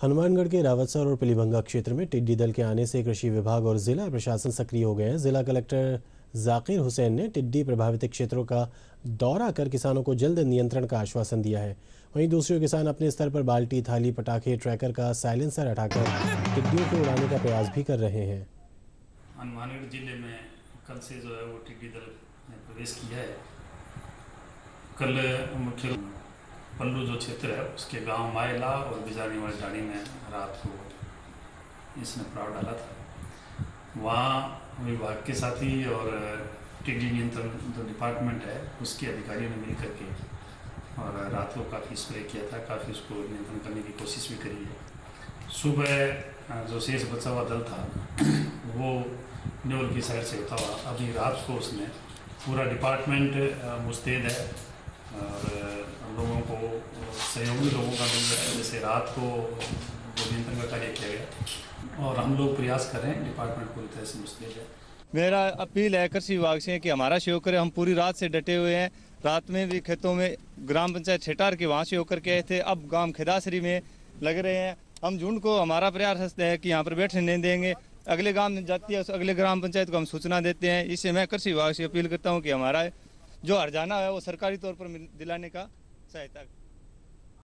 हनुमानगढ़ के रावतसर और पिलीभंगा क्षेत्र में टिड्डी दल के आने से कृषि विभाग और जिला प्रशासन सक्रिय हो गए हैं। जिला कलेक्टर जाकिर हुसैन ने टिड्डी प्रभावित क्षेत्रों का दौरा कर किसानों को जल्द नियंत्रण का आश्वासन दिया है। वहीं दूसरे किसान अपने स्तर पर बाल्टी, थाली, पटाखे, ट्रैकर का साइलेंसर हटाकर टिड्डियों को उड़ाने का प्रयास भी कर रहे हैं। हनुमानगढ़ ज़िले में कल से जो है वो टिड्डी दल ने प्रवेश किया है। कल मुख्य पल्लू जो क्षेत्र है, उसके गाँव मायला और बिजानी वाली में रात को इसने प्राव डाला था। वहाँ विभाग के साथी और टिड्डी नियंत्रण जो डिपार्टमेंट है, उसके अधिकारियों ने मिल करके और रात को काफ़ी स्प्रे किया था, काफ़ी उसको नियंत्रण करने की कोशिश भी करी है। सुबह, जो शेष बचा हुआ दल था, वो न्योल की साइड से होता हुआ। अभी रात को उसने पूरा डिपार्टमेंट, मुस्तैद है और लोगों को, सहयोगी लोगों का मिल रहा है। जैसे रात को जो का कार्य किया गया। और हम लोग प्रयास कर रहे हैं डिपार्टमेंट पूरी तरह से मुस्तैद है मेरा अपील है कृषि विभाग से कि हमारा सहयोग करें। हम पूरी रात से डटे हुए हैं। रात में भी खेतों में ग्राम पंचायत छेटार के वहाँ से होकर के आए थे। अब गाँव खेदासरी में लग रहे हैं। हम झुंड को हमारा प्रयास है कि यहाँ पर बैठने नहीं देंगे। अगले गाँव में जाती है, अगले ग्राम पंचायत को हम सूचना देते हैं। इससे मैं कृषि विभाग से अपील करता हूँ कि हमारा जो हरजाना है वो सरकारी तौर पर दिलाने का Sorry,